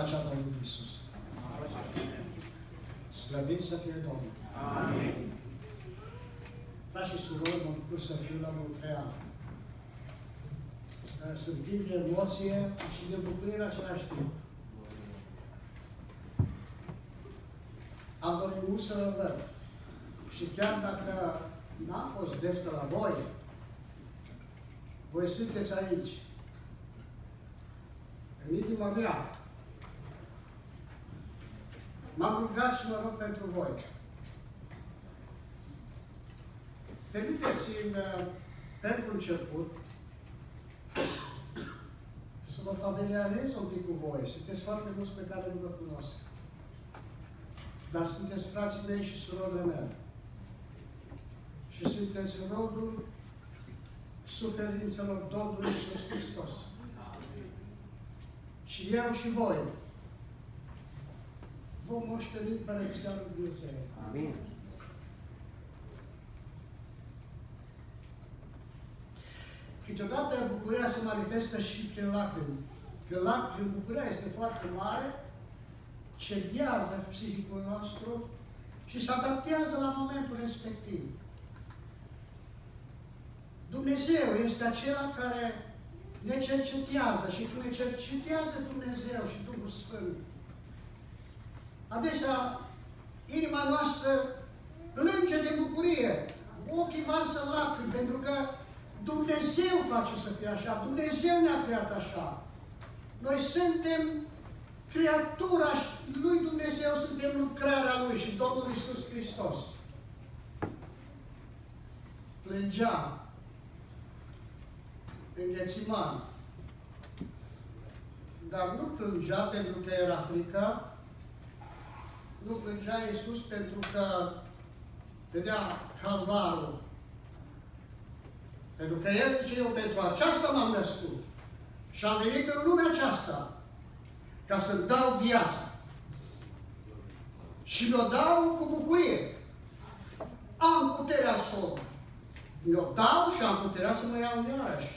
pacea Domnului Isus. Slăvit să fie Domnul. Amin. Frați și surori, mă bucur să fiu la Montreal. Sunt plin de emoție și de bucurie în același timp. Am dorit mult să vă văd. Și chiar dacă n-am fost des pe la voi, voi sunteți aici. În inima mea. M-am rugat și mă rog pentru voi. Permiteți-mi, uh, pentru început, să mă familiarizez un pic cu voi. Sunteți foarte mulți pe care nu vă cunosc. Dar sunteți frații mei și surorile mele. Și sunteți rodul suferințelor Domnului Iisus Hristos. Și eu și voi vom moșteni Părăția Lui Dumnezeu. Amin. Câteodată bucuria se manifestă și prin lacrimi. Că lacrimi, bucuria este foarte mare, cediază psihicul nostru și se adaptează la momentul respectiv. Dumnezeu este acela care ne cercetează și când ne cercetează Dumnezeu și Duhul Sfânt, adesea inima noastră plânge de bucurie, ochii varsă lacrimi, pentru că Dumnezeu face să fie așa. Dumnezeu ne-a creat așa. Noi suntem creatura lui Dumnezeu, suntem lucrarea Lui și Domnul Iisus Hristos. Plângea în Ghețiman. Dar nu plângea pentru că era frică, nu plângea Iisus pentru că vedea calvarul pentru că El zice, eu pentru aceasta m-am născut. Și am venit în lumea aceasta ca să-mi dau viața. Și mi-o dau cu bucurie. Am puterea să o mi-o dau și am puterea să mă iau iarăși.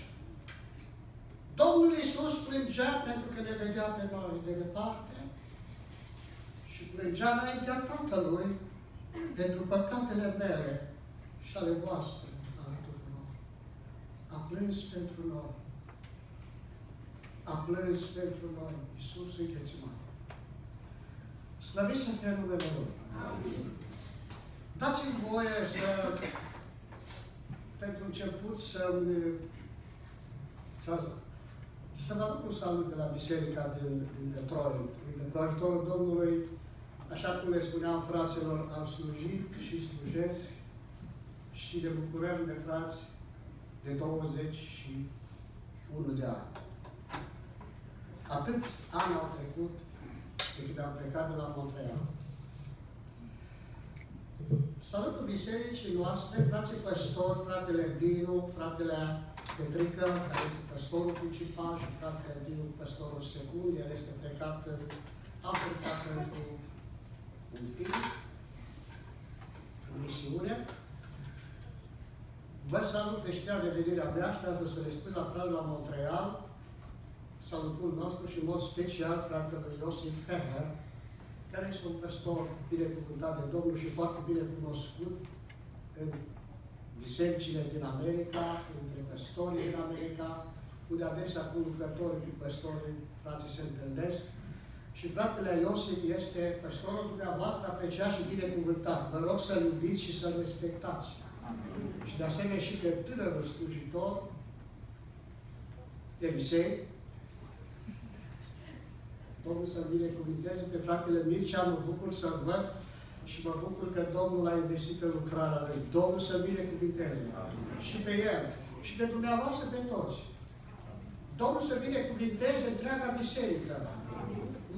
Domnul Iisus plângea pentru că ne vedea pe noi de departe și plângea înaintea Tatălui pentru păcatele mele și ale voastre a plâns pentru noi. A plâns pentru noi. Iisus îi Ghețimani. Slăvit să fie numele Lui. Dați-mi voie să, pentru început, să-mi să, să vă aduc un salut de la biserica din, din Detroit. Uite, cu ajutorul Domnului, așa cum le spuneam fraților, am slujit și slujesc și de bucurăm de frați de 21 de ani. Atâți ani au trecut de când am plecat de la Montreal. Salutul bisericii noastre, frații păstori, fratele Dinu, fratele Petrică, care este păstorul principal, și fratele Dinu, păstorul secund, el este plecat în Africa pentru un timp, în misiune. Vă salut pe știa de venirea mea și azi să le spun la frate la Montreal, salutul nostru și în mod special fratele Iosif Feher, care este un păstor binecuvântat de Domnul și foarte bine cunoscut în bisericile din America, între păstorii din America, unde adesea cu lucrătorii și păstorii, frații se întâlnesc. Și fratele Iosif este păstorul dumneavoastră apreciat și binecuvântat. Vă rog să-l iubiți și să-l respectați. Și de asemenea și pe tânărul slujitor, Elisei, Domnul să binecuvinteze pe fratele Mircea, mă bucur să văd și mă bucur că Domnul a investit în lucrarea lui. Domnul să binecuvinteze și pe el și pe dumneavoastră pe toți. Domnul să binecuvinteze întreaga biserică.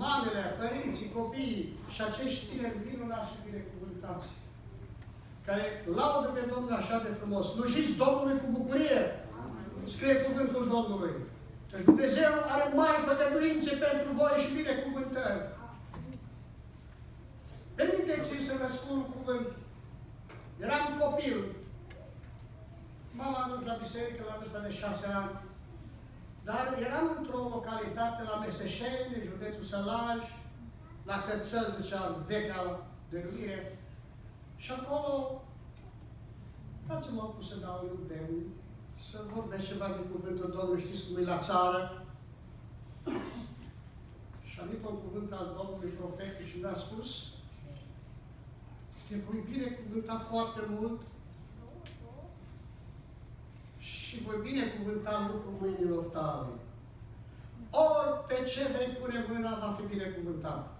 Mamele, părinții, copiii și acești tineri minunați și binecuvântați care laudă pe Domnul așa de frumos. Slujiți Domnului cu bucurie. Scrie cuvântul Domnului. Deci Dumnezeu are mari făgăduințe pentru voi și binecuvântări. Permiteți-mi să vă spun un cuvânt. Eram copil. Mama a dus la biserică la vârsta de șase ani. Dar eram într-o localitate la Meseșeni, județul Sălaj, la Cățăl, zicea veca denumire. Și acolo, frații m-au pus să dau un demn, să vorbesc ceva de cuvântul Domnului, știți cum e la țară. Și am venit un cuvânt al Domnului profetic și mi-a spus, te voi binecuvânta foarte mult și voi binecuvânta lucrul mâinilor tale. Ori pe ce vei pune mâna va fi binecuvântat.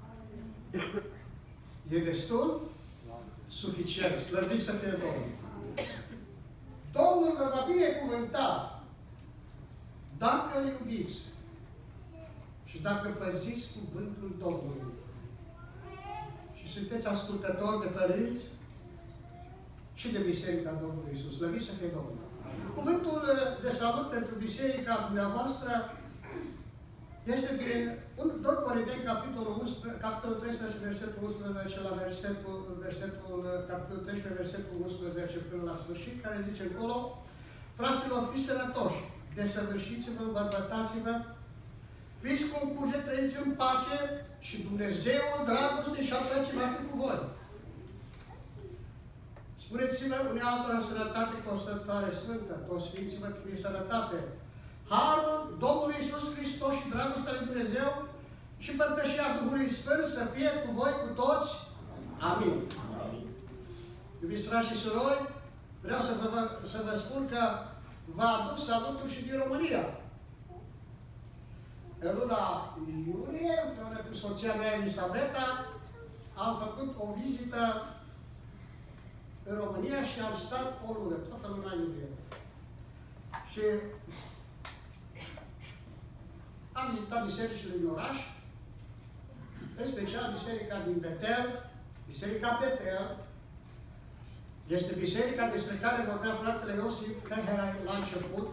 E destul? Suficient. Slăvit să fie Domnul. Domnul vă va binecuvânta dacă îl iubiți și dacă păziți cuvântul Domnului și sunteți ascultători de părinți și de Biserica Domnului Isus. Slăvit să fie Domnul. Cuvântul de salut pentru Biserica dumneavoastră este din 2 Corinteni, capitolul, 11, capitolul 13, versetul 11 la versetul, versetul, capitolul 13, versetul 11 până la sfârșit, care zice încolo, Fraților, fiți sănătoși, desăvârșiți-vă, îmbărbătați-vă, fiți compuși, trăiți în pace și Dumnezeul dragoste și ce va fi cu voi. Spuneți-vă unii altora sănătate constătoare sfântă, toți Sfinții-vă sănătate, Harul Domnului Iisus Hristos și dragostea lui Dumnezeu și părtășia Duhului Sfânt să fie cu voi, cu toți. Amin. Amin. Iubiți frați și surori, vreau să vă, să vă spun că v-a adus salutul și din România. În luna iulie, împreună cu soția mea Elisabeta, am făcut o vizită în România și am stat o lună, toată luna iulie. Și am vizitat bisericile din oraș, în special biserica din Betel, biserica Betel, este biserica despre care vorbea fratele Iosif Fehera la început,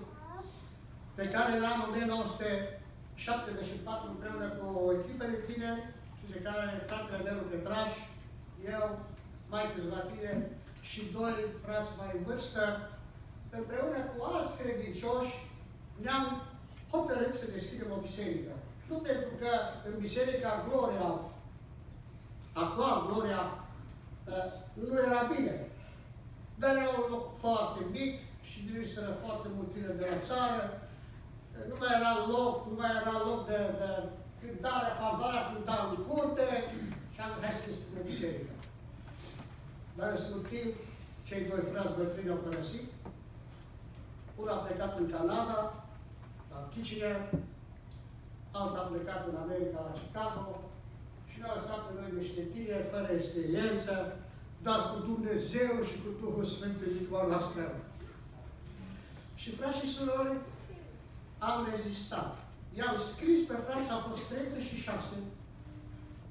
pe care în anul 1974 împreună cu o echipă de tineri și de care fratele Nelu Petraș, eu, mai câțiva tineri și doi frați mai în vârstă, împreună cu alți credincioși, ne-am hotărât să deschidem o biserică. Nu pentru că în Biserica Gloria, actual Gloria, ă, nu era bine. Dar era un loc foarte mic și veniseră foarte mulți tineri de la țară. Nu mai era loc, nu mai era loc de, de cântare, favoarea, cântam în curte și am zis, hai să deschidem o biserică. Dar în scurt timp, cei doi frați bătrâni au părăsit. Unul a plecat în Canada, la Kitchener, alta a plecat în America, la Chicago, și ne-a lăsat pe noi niște tineri, fără experiență, dar cu Dumnezeu și cu Duhul Sfânt în limba noastră. Și frați și surori, am rezistat. I-am scris pe frați, a fost 36,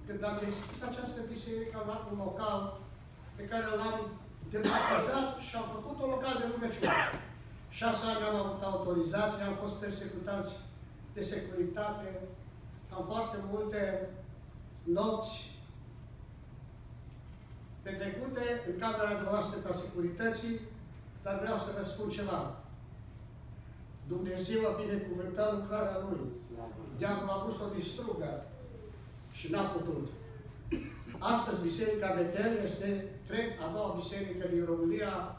când am deschis această biserică, am luat un local pe care l-am debatizat și am făcut un local de rugăciune. Șase ani am avut autorizație, am fost persecutați de securitate, am foarte multe nopți petrecute în camera noastră a securității, dar vreau să vă spun ceva. Dumnezeu a binecuvântat lucrarea Lui. Diavolul a vrut să o distrugă și n-a putut. Astăzi, Biserica Betel este, cred, a doua biserică din România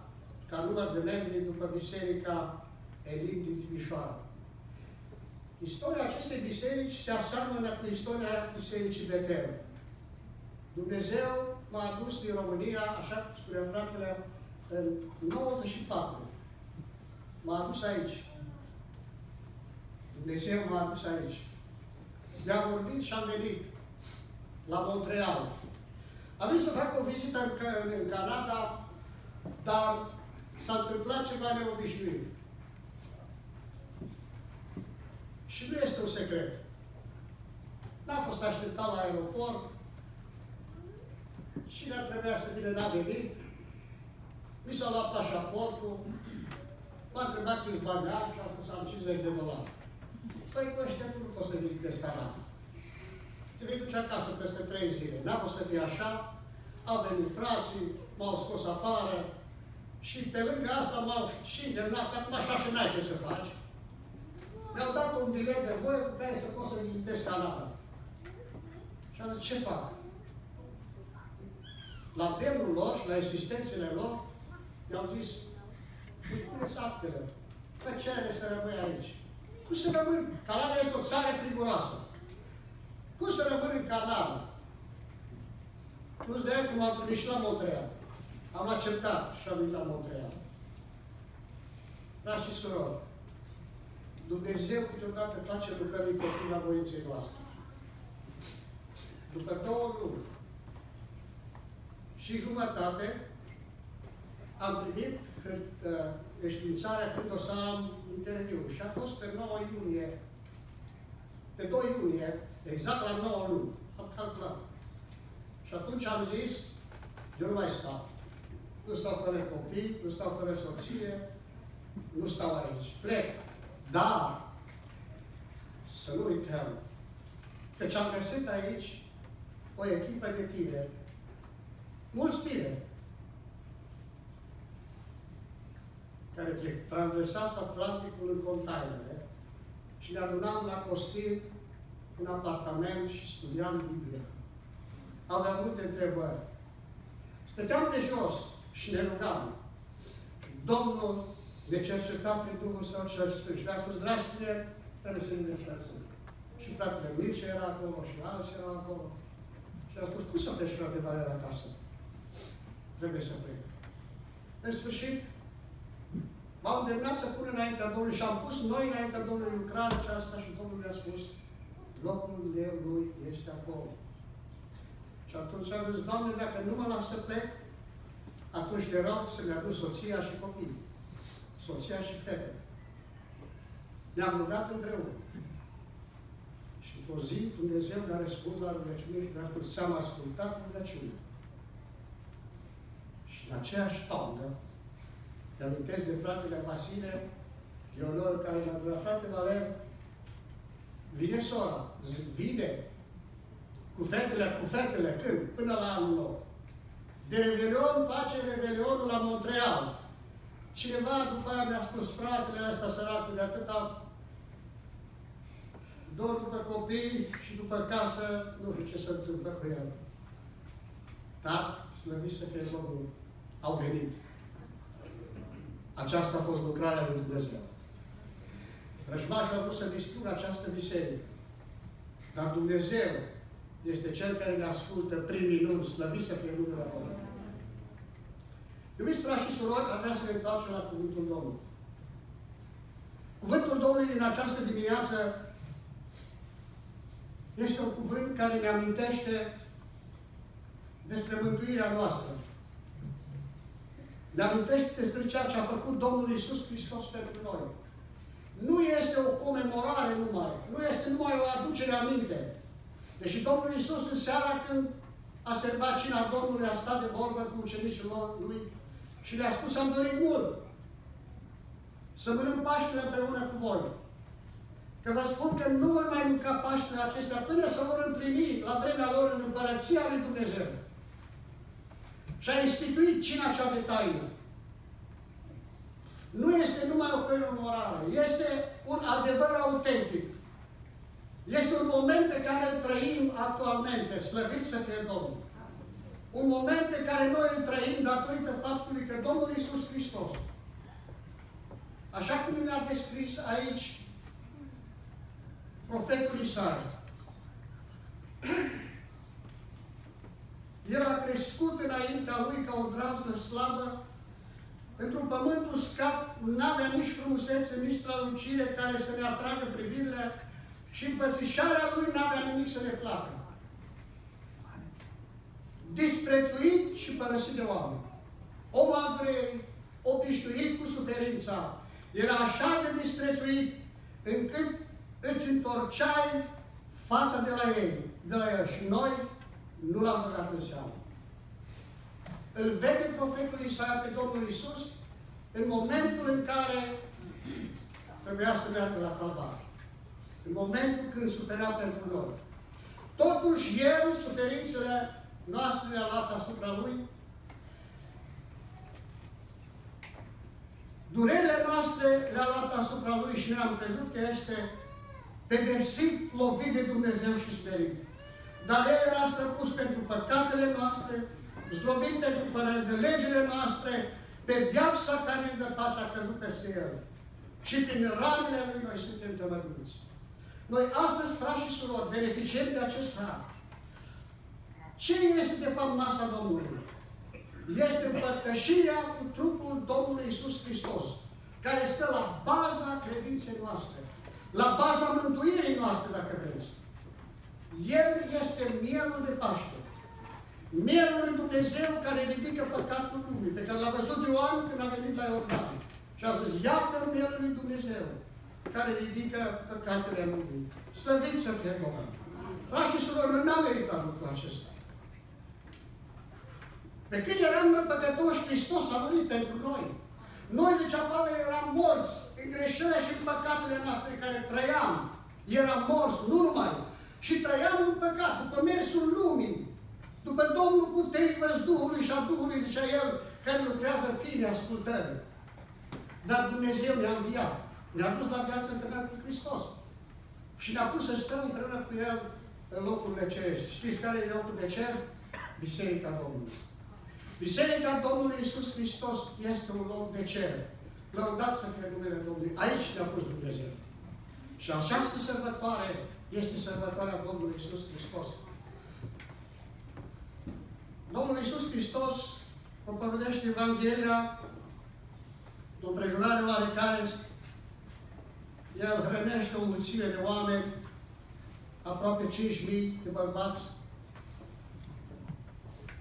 ca număr de membri după Biserica Elim din Timișoara. Istoria acestei biserici se aseamănă cu istoria Bisericii Betel. Dumnezeu m-a adus din România, așa cum spunea fratele, în 94. M-a adus aici. Dumnezeu m-a adus aici. Mi-a vorbit și am venit la Montreal. Am venit să fac o vizită în, în Canada, dar s-a întâmplat ceva neobișnuit. Și nu este un secret. N-a fost așteptat la aeroport, cine trebuia să vină n-a venit, mi s-a luat pașaportul, m-a întrebat câți bani am și am spus am 50 de dolari. Păi cu ăștia nu poți să vizitezi Canada. Te vei duce acasă peste trei zile. N-a fost să fie așa. Au venit frații, m-au scos afară, și pe lângă asta m-au și îndemnat, acum așa și n-ai ce să faci. mi-au dat un bilet de voi cu care să pot să vizitez Canada. Și am zis, ce fac? La apelul lor și la existențele lor, i-am zis, puneți actele. Pe cere să rămâi aici. Cum să rămân? Canada este o țară friguroasă. Cum să rămân în Canada? Plus de aia cum am trimis și la Montreal. Am acceptat și am venit la Montreal. Da și surori, Dumnezeu câteodată face lucrări împotriva voinței noastre. După două luni și jumătate am primit înștiințarea când o să am interviu. Și a fost pe 9 iunie, pe 2 iunie, exact la 9 luni. Am calculat. Și atunci am zis, eu nu mai stau. Nu stau fără copii, nu stau fără soție, nu stau aici. Plec. Dar, să nu uităm, că ce am găsit aici o echipă de tineri, mulți tineri, care traversați Atlanticul în containere și ne adunam la Costin în apartament și studiam Biblia. Aveam multe întrebări. Stăteam pe jos și ne rugam. Domnul ne cerceta prin Duhul Său cel Sfânt. Și le-a spus, dragi tineri, trebuie să ne Sfânt. Și fratele Mircea era acolo, și alții erau acolo. Și a spus, cum să pleci, frate Valer, acasă? Trebuie să plec. În sfârșit, m-au îndemnat să pun înaintea Domnului și am pus noi înaintea Domnului lucrarea aceasta și Domnul mi-a spus, locul lui este acolo. Și atunci am zis, Doamne, dacă nu mă las să plec, atunci te rog să-mi aduc soția și copiii. Soția și fetele. Ne-am rugat împreună. Și într-o zi Dumnezeu ne-a răspuns la rugăciune și ne-a spus, ți-am ascultat rugăciunea. Și în aceeași toamnă, te amintesc de fratele Vasile, Ionor, care mi-a spus, frate Valer, vine sora, zic, vine, cu fetele, cu fetele, când? Până la anul nou. De Revelion face Revelionul la Montreal. Cineva după aia mi-a spus, fratele ăsta săracul de atâta dor după copii și după casă, nu știu ce se întâmplă cu el. Dar, slăvit să fie Domnul, au venit. Aceasta a fost lucrarea lui Dumnezeu. Rășmașul a vrut să distrugă această biserică. Dar Dumnezeu este Cel care ne ascultă prin minuni, slăvit să fie numele Domnului. Iubiți frați și surori, vrea să ne întoarcem la Cuvântul Domnului. Cuvântul Domnului din această dimineață este un cuvânt care ne amintește despre mântuirea noastră. Ne amintește despre ceea ce a făcut Domnul Isus Hristos pentru noi. Nu este o comemorare numai, nu este numai o aducere aminte. Deși Domnul Isus în seara când a servat cina Domnului, a stat de vorbă cu ucenicii lui și le-a spus, am dorit mult să mănânc Paștele împreună cu voi. Că vă spun că nu vor mai mânca Paștele acestea până să vor împlini la vremea lor în Împărăția lui Dumnezeu. Și a instituit cina cea de taină. Nu este numai o comemorare, este un adevăr autentic. Este un moment pe care îl trăim actualmente, slăvit să fie Domnul. Un moment pe care noi îl trăim datorită faptului că Domnul Iisus Hristos, așa cum ne-a descris aici profetul Isaia, el a crescut înaintea lui ca o draznă slavă, într-un pământ uscat, nu avea nici frumusețe, nici strălucire care să ne atragă privirile și înfățișarea lui nu avea nimic să ne placă. Disprețuit și părăsit de oameni. Om agrei, obișnuit cu suferința, era așa de disprețuit încât îți întorceai fața de la ei, de la el. Și noi nu l-am băgat în seamă. Îl vede profetul Isaia pe Domnul Isus în momentul în care trebuia să meargă la Calvar. În momentul când suferea pentru noi. Totuși, El, suferințele noastre le-a luat asupra Lui. Durerile noastre le-a luat asupra Lui și ne-am crezut că este pedepsit, lovit de Dumnezeu și smerit. Dar El era străpus pentru păcatele noastre, zdrobit pentru fără de legile noastre, pedeapsa care ne dă pace a căzut peste El. Și prin ranele Lui noi suntem tămăduți. Noi astăzi, frați și surori, beneficiem de acest har. Ce este de fapt masa Domnului? Este împărtășirea cu trupul Domnului Isus Hristos, care stă la baza credinței noastre, la baza mântuirii noastre, dacă vreți. El este mielul de Paște. Mielul lui Dumnezeu care ridică păcatul lumii, pe care l-a văzut Ioan când a venit la Iordan. Și a zis, iată mielul lui Dumnezeu care ridică păcatele lumii. Slăvit să fie Domnul. Frați și surori, nu am meritat lucrul acesta. Pe când eram noi păcătoși, Hristos a murit pentru noi. Noi, zicea Pavel, eram morți în greșelile și în păcatele noastre care trăiam. Eram morți, nu numai. Și trăiam în păcat, după mersul lumii. După Domnul puterii văzduhului și a Duhului, zicea el, care lucrează fine ascultării. Dar Dumnezeu ne-a înviat. Ne-a dus la viață împreună cu Hristos. Și ne-a pus să stăm împreună cu El în locurile cerești. Știți care e locul de cer? Biserica Domnului. Biserica Domnului Iisus Hristos este un loc de cer. Lăudat să fie numele Domnului. Aici ne-a pus Dumnezeu. Și această sărbătoare este sărbătoarea Domnului Iisus Hristos. Domnul Iisus Hristos propovădește Evanghelia o împrejurare oarecare el hrănește o mulțime de oameni, aproape 5.000 de bărbați.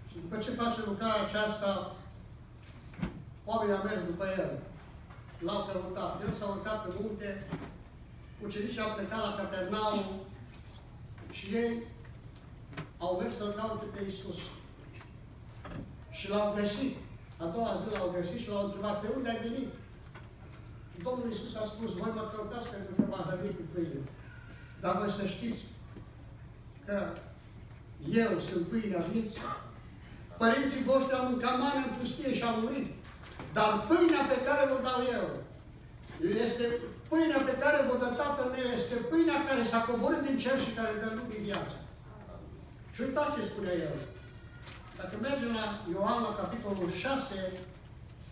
Și după ce face lucrarea aceasta, oamenii au mers după el. L-au căutat. El s-a urcat pe munte, ucenicii au plecat la Capernaum și ei au mers să-L caute pe Iisus. Și l-au găsit. A doua zi l-au găsit și l-au întrebat, pe unde ai venit? Domnul Iisus a spus, voi mă căutați pentru că m-a hrănit cu pâine. Dar voi să știți că eu sunt pâinea vieții. Părinții voștri au mâncat mare în pustie și au murit. Dar pâinea pe care vă dau eu este pâinea pe care vă dă Tatăl meu, este pâinea care s-a coborât din cer și care dă lumii viață. Și uitați ce spune el. Dacă mergem la Ioan, la capitolul 6,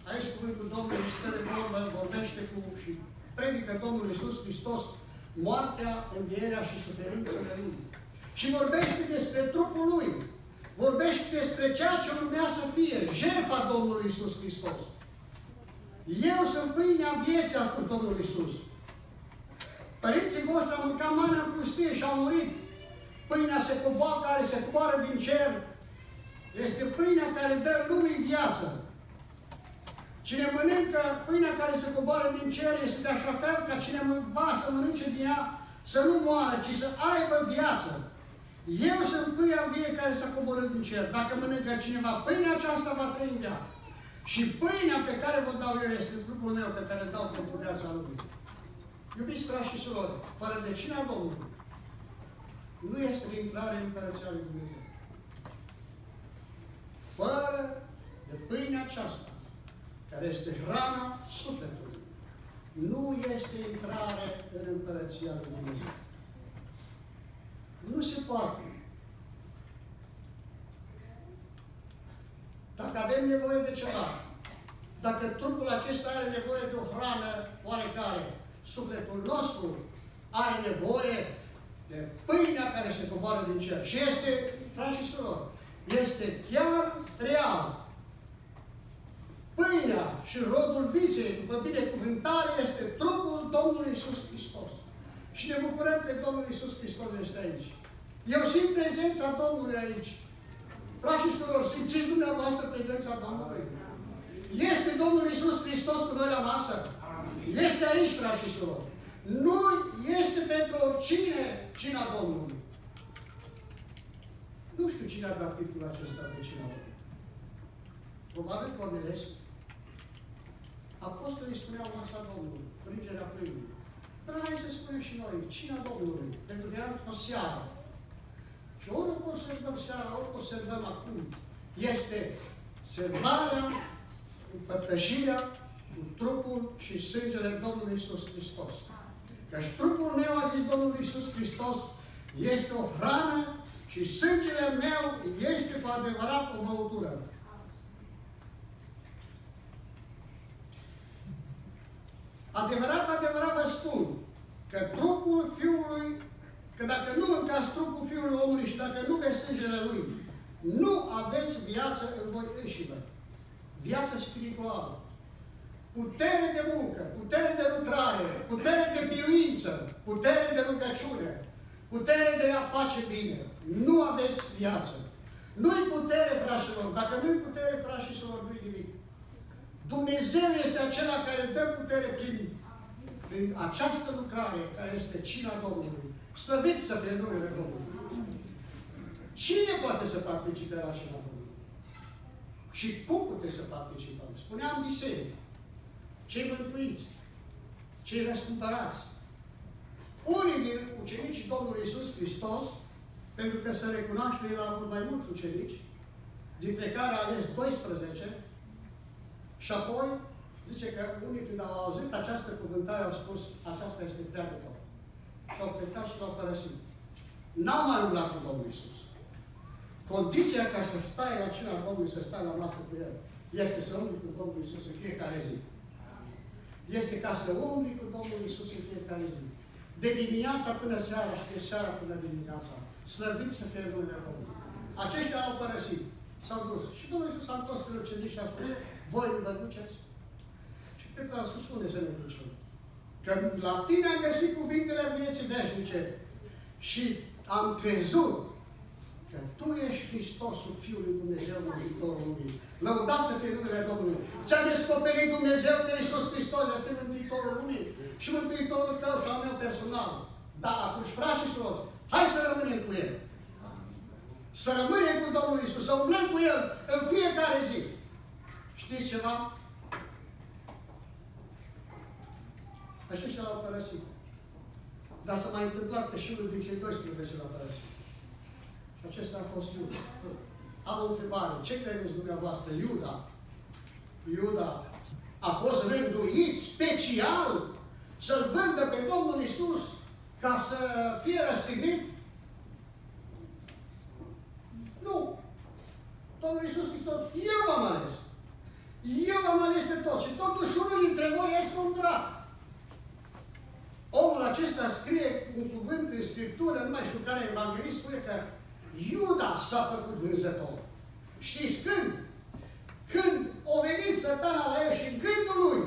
Aici cuvântul Domnului stă de vorbă, vorbește cu și predică Domnul Iisus Hristos moartea, învierea și suferințele Lui. Și vorbește despre trupul Lui. Vorbește despre ceea ce urmea să fie, jertfa Domnului Iisus Hristos. Eu sunt pâinea vieții, a spus Domnul Iisus. Părinții voștri au mâncat mana în pustie și au murit. Pâinea se coboară, care se coboară din cer, este pâinea care dă lumii viață. Cine mănâncă pâinea care se coboară din cer este de așa fel ca cine va să mănânce din ea să nu moară, ci să aibă viață. Eu sunt pâinea vie care s-a coborât din cer. Dacă mănâncă cineva pâinea aceasta, va trăi în viață. Și pâinea pe care vă dau eu este trupul meu pe care îl dau pentru viața lui. Iubiți frați și surori, fără de cina Domnului, nu este intrare în Împărăția Lui Dumnezeu. Fără de pâinea aceasta, care este hrana sufletului, nu este intrare în Împărăția Lui Dumnezeu. Nu se poate. Dacă avem nevoie de ceva, dacă trupul acesta are nevoie de o hrană oarecare, sufletul nostru are nevoie de pâinea care se coboară din cer. Și este, frați și surori, este chiar real Pâinea și rodul viței, după binecuvântare, este trupul Domnului Isus Hristos. Și ne bucurăm că Domnul Isus Hristos este aici. Eu simt prezența Domnului aici. Frați și surori, simțiți dumneavoastră prezența Domnului? Este Domnul Isus Hristos cu noi la masă? Este aici, frați și surori. Nu este pentru oricine cina Domnului. Nu știu cine a dat titlul acesta de cina Domnului. Probabil Cornelescu. Apostolii spuneau masa Domnului, frângerea pâinii. Dar hai să spunem și noi, cina Domnului, pentru că era o seară. Și ori o observăm seara, ori o observăm acum. Este servarea, împărtășirea cu trupul și sângele Domnului Isus Hristos. Căci trupul meu, a zis Domnul Isus Hristos, este o hrană și sângele meu este cu adevărat o băutură. Adevărat, adevărat vă spun că trupul Fiului, că dacă nu mâncați trupul Fiului omului și dacă nu beți sângele Lui, nu aveți viață în voi înșivă. Viață spirituală. Putere de muncă, putere de lucrare, putere de biruință, putere de rugăciune, putere de a face bine. Nu aveți viață. Nu-i putere, frașilor. Dacă nu-i putere, frașilor, nu-i nimic. Dumnezeu este acela care dă putere prin, prin această lucrare, care este cina Domnului. Slăviți să fie numele Domnului. Cine poate să participe la cina Domnului? Și cum puteți să participăm? Spuneam biserică. Cei mântuiți. Cei răscumpărați. Unii din ucenicii Domnului Isus Hristos, pentru că să recunoaște, el a avut mai mulți ucenici, dintre care a ales 12, și apoi, zice că unii când au auzit această cuvântare au spus, aceasta este prea de tot. Și au plecat și l-au părăsit. N-au mai umblat cu Domnul Isus. Condiția ca să stai la cina Domnului, să stai la masă cu El, este să umbli cu Domnul Isus în fiecare zi. Este ca să umbli cu Domnul Isus în fiecare zi. De dimineața până seara și de seara până dimineața. Slăvit să fie numele Domnului. Aceștia au părăsit. S-au dus. Și Domnul Iisus s-a întors pe ucenici și a spus, voi vă duceți? Și Petru a spus, unde să ne ducem? Că la tine am găsit cuvintele vieții veșnice și am crezut că Tu ești Hristosul Fiului Dumnezeu Mântuitorul Lumii. Lăudați să fie numele Domnului. Ți-a descoperit Dumnezeu că Iisus Hristos este Mântuitorul Lumii și Mântuitorul tău și al meu personal. Da, atunci, frați și sos, hai să rămânem cu El. Să rămânem cu Domnul Iisus, să umblăm cu El în fiecare zi. Știți ceva? Aceștia l-au părăsit. Dar s-a mai întâmplat că și unul din cei 12 l-a părăsit. Și acesta a fost Iuda. Am o întrebare. Ce credeți dumneavoastră? Iuda. Iuda a fost rânduit special să-L vândă pe Domnul Isus ca să fie răstignit? Nu. Domnul Isus Hristos, eu am ales. Eu am ales pe toți și totuși unul dintre voi este un drac. Omul acesta scrie un cuvânt în Scriptură, nu mai știu care evanghelist, spune că Iuda s-a făcut vânzător. Știți când? Când o venit satana la el și gândul lui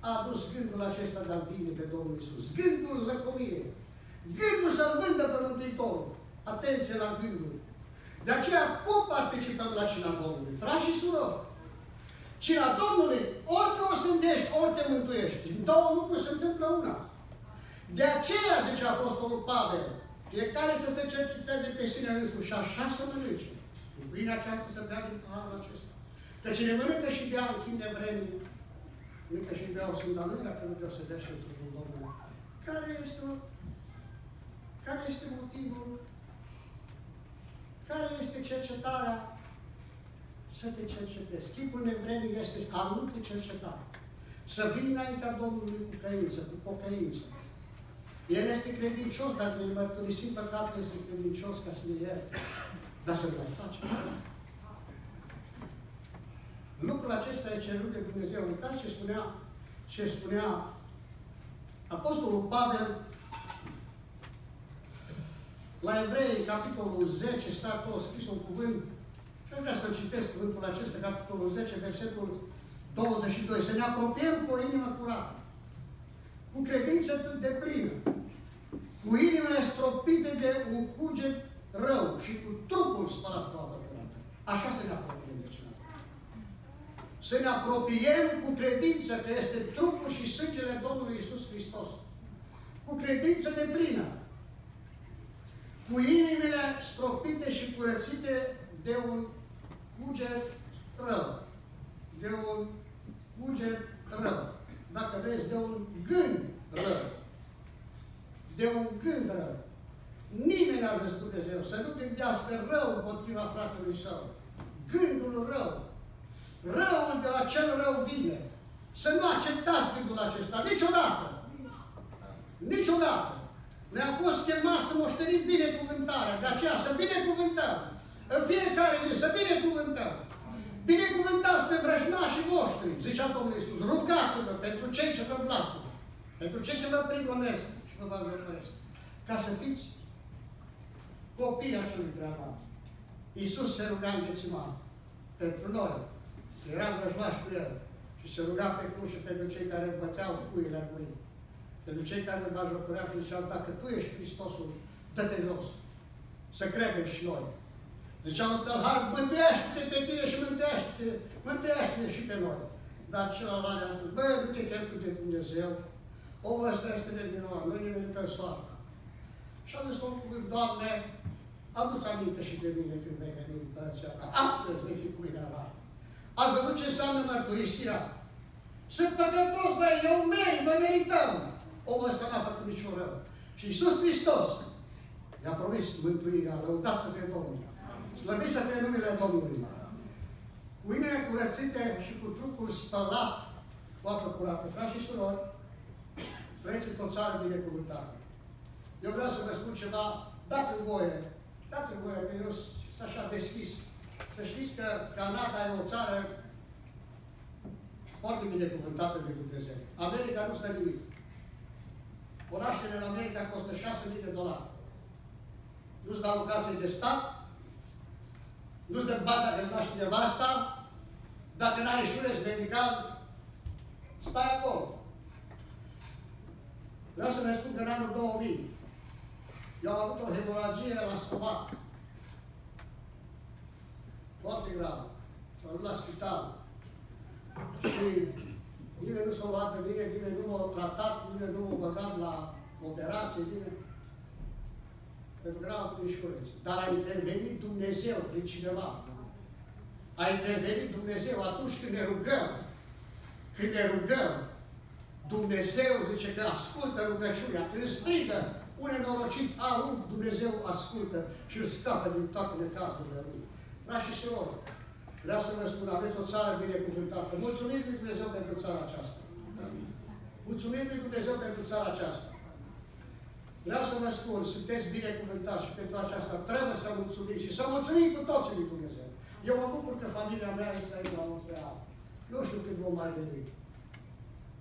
a adus gândul acesta de a vine pe Domnul Isus. Gândul lăcomire. Gândul să-L vândă pe Mântuitorul. Atenție la gândul. De aceea, cum participăm la cina Domnului? Frați și surori, cina Domnului, ori te o sândești, ori te mântuiești. Două lucruri se întâmplă una. De aceea, zice Apostolul Pavel, fiecare să se cerceteze pe sine însuși și așa să mănânce. Cu pâinea aceasta să bea din paharul acesta. Că cine mănâncă și bea în timp de vreme, mănâncă și bea o sânda lui, dacă nu te o să dea și trupul Domnului. Care este, care este motivul care este cercetarea? Să te cercetezi. Chipul nevremii este a nu te cerceta. Să vii înaintea Domnului cu căință, cu pocăință. El este credincios, dar ne mărturisim păcatul, este credincios ca să ne ierte. Dar să mai face. Lucrul acesta e cerut de Dumnezeu. Uitați ce spunea, ce spunea Apostolul Pavel la Evrei, capitolul 10, stă acolo scris un cuvânt, și aș vrea să citesc cuvântul acesta, capitolul 10, versetul 22. Să ne apropiem cu o inimă curată, cu credință de plină, cu inimile stropite de un cuget rău și cu trupul spălat cu apă curată. Așa să ne apropiem de cineva. Să ne apropiem cu credință că este trupul și sângele Domnului Isus Hristos. Cu credință de plină cu inimile stropite și curățite de un cuget rău. De un cuget rău. Dacă vezi, de un gând rău. De un gând rău. Nimeni n-a zis Dumnezeu să nu gândească rău împotriva fratelui său. Gândul rău. Răul de la cel rău vine. Să nu acceptați gândul acesta, niciodată! Niciodată! Ne-a fost chemat să moștenim binecuvântarea, de aceea să binecuvântăm. În fiecare zi să binecuvântăm. Binecuvântați pe vrăjmașii voștri, zicea Domnul Iisus, rugați-vă pentru cei ce vă blasă, pentru cei ce vă prigonesc și vă bazăpăresc, ca să fiți copiii acelui prea Iisus se ruga în Ghețiman pentru noi, eram vrăjmași cu El și se ruga pe cruce pentru cei care băteau cuile cu ei. Pentru cei care ne bajocoreau și ziceau, dacă Tu ești Hristosul, dă-te jos. Să credem și noi. Ziceau în tălhar, mântuiește-te pe tine și mântuiește-te, mântuiește-te și pe noi. Dar celălalt a spus, băi, du-te cheltuie de Dumnezeu, omul ăsta este nevinovat, noi ne merităm soarta. Și a zis un cuvânt, Doamne, adu-ți aminte și de mine când vei veni în împărăția ta. Astăzi vei fi cu mine la Ați văzut ce înseamnă mărturisirea? Sunt păcătos, băi, eu merit, noi merităm. Omul ăsta n-a făcut niciun rău. Și Iisus Hristos i-a promis mântuirea, lăudat să fie Domnul. Slăvit să fie numele Domnului. Cu inele curățite și cu trupul spălat cu apă curată. Frați și surori, trăiți într-o țară binecuvântată. Eu vreau să vă spun ceva, dați-mi voie, dați-mi voie, că eu sunt așa deschis. Să știți că Canada e o țară foarte binecuvântată de Dumnezeu. America nu stă nimic. Orașele în America costă 6.000 de dolari. Nu-ți dau locație de stat, nu-ți dă bani dacă îți naști nevasta, dacă n-ai insurance medical, stai acolo. Vreau să ne spun că în anul 2000, eu am avut o hemoragie la stomac. Foarte grav. S-a dus la spital. Și nimeni nu s-a luat de mine, nimeni nu m-a tratat, nimeni nu m-a băgat la operație, nimeni. Pentru că n-am avut insurance. Dar a intervenit Dumnezeu prin cineva. A intervenit Dumnezeu atunci când ne rugăm. Când ne rugăm, Dumnezeu zice că ascultă rugăciunea. Când strigă, un nenorocit arunc, Dumnezeu ascultă și îl scapă din toate necazurile lui. Frați și surori, vreau să vă spun, aveți o țară binecuvântată. Mulțumiți lui Dumnezeu pentru țara aceasta. Mulțumiți lui Dumnezeu pentru țara aceasta. Vreau să vă spun, sunteți binecuvântați și pentru aceasta trebuie să mulțumim și să mulțumim cu toții lui Dumnezeu. Eu mă bucur că familia mea este aici la Montreal. Nu știu când vom mai veni.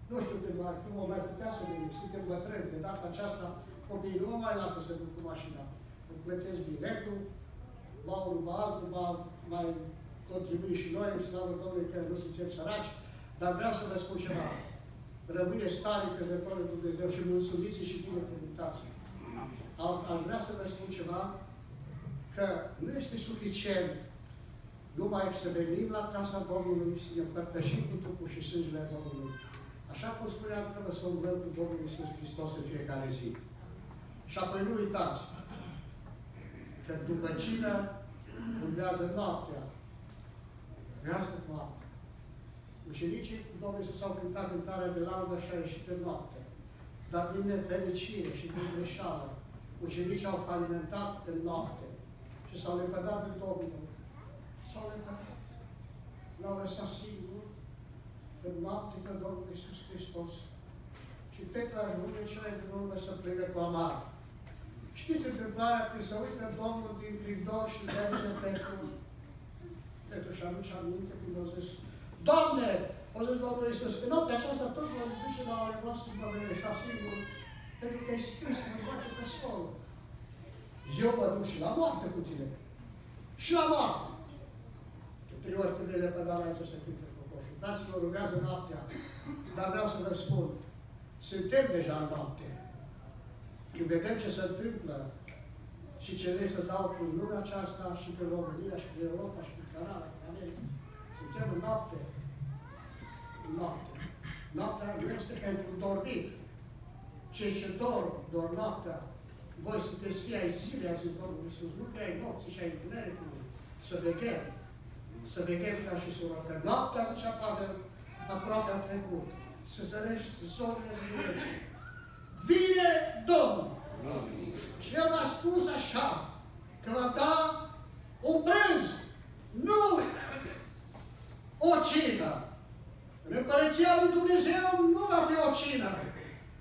Nu știu când mai, nu vom mai putea să venim. Suntem bătrâni. De data aceasta, copiii nu mă mai lasă să duc cu mașina. Îmi plătesc biletul, ba unul, ba altul, ba mai contribui și noi, slavă Domnului că nu suntem săraci, dar vreau să vă spun ceva. Rămâne stare crezător în Dumnezeu și mulțumiți și binecuvântați. Aș vrea să vă spun ceva, că nu este suficient numai să venim la casa Domnului, să ne împărtășim cu trupul și sângele Domnului. Așa cum spuneam, trebuie să umblăm cu Domnul Iisus Hristos în fiecare zi. Și apoi nu uitați că după cină urmează noaptea. Urmează noaptea. Ucenicii cu Domnul Iisus au cântat cântarea de laudă și a ieșit pe noapte. Dar din nefericire și din greșeală, ucenicii au falimentat pe noapte și s-au lepădat de Domnul. S-au lepădat. L-au lăsat singur pe noapte pe Domnul Iisus Hristos. Și Petru ajunge cele din urmă să plece cu amar. Știți întâmplarea când se uită Domnul din pridor și vede Petru? Petru și aduce aminte când a zis, Doamne, a zis Domnul Iisus, în noaptea aceasta toți vă duce la o voastră în s-a singur, pentru că e scris în toate pe sol. Eu mă duc și la moarte cu tine. Și la moarte. De trei ori când le pădea la aici să cânte cocoșul. Fraților, urmează noaptea. Dar vreau să vă spun, suntem deja în noapte. Când vedem ce se întâmplă și ce le să dau cu lumea aceasta și pe România și pe Europa și pe Canada, pe America, suntem în noapte. În noapte. Noaptea nu este pentru dormit. Cei ce dorm, dorm noaptea. Voi sunteți fii ai zile, a zis Domnul Iisus, nu fii ai nopții și ai întunericului. Să veghem. Să veghem, ca și surori. Că noaptea, zicea Pavel, aproape a trecut. Să zărești zorile din Vine Domnul. Și El a spus așa, că va da un prânz, nu! O cină! În Împărăția lui Dumnezeu nu va fi o cină.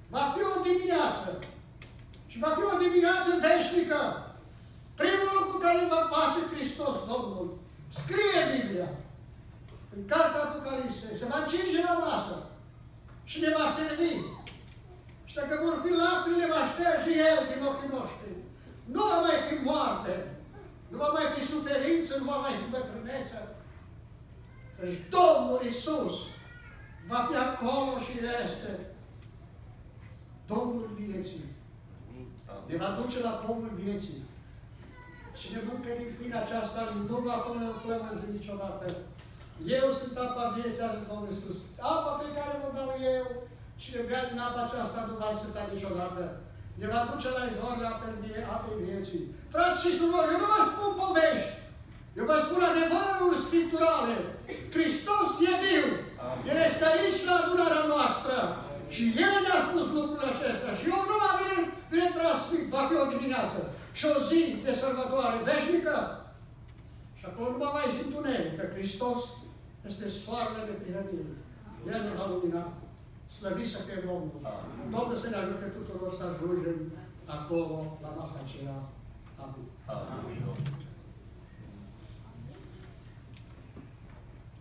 Va fi o dimineață. Și va fi o dimineață veșnică. Primul lucru care va face Hristos, Domnul, scrie Biblia în Cartea Apocalipsei, se va încinge la masă și ne va servi. Și dacă vor fi lacrimi, ne va șterge El din ochii noștri. Nu va mai fi moarte, nu va mai fi suferință, nu va mai fi bătrânețe. Deci Domnul Isus va fi acolo și este Domnul vieții. Ne va duce la pomul vieții. Cine mâncă din pâinea aceasta nu va flămânzi niciodată. Eu sunt apa vieții, a zis Domnul Iisus. Apa pe care vă dau eu, cine bea din apa aceasta nu va săta niciodată. Ne va duce la izvoarele apei vieții. Frați și surori, eu nu vă spun povești. Eu vă spun adevăruri scripturale. Hristos e viu. El este aici la adunarea noastră. Și El ne-a spus lucrurile acestea. Și eu nu m-am venit, vine transmit, va fi o dimineață. Și o zi de sărbătoare veșnică. Și acolo nu va mai fi întuneric, că Hristos este soarele de prihănire. El ne va lumina. Slăvit să fie Domnul. Domnul să ne ajute tuturor să ajungem acolo, la masa aceea. Amin. Amin.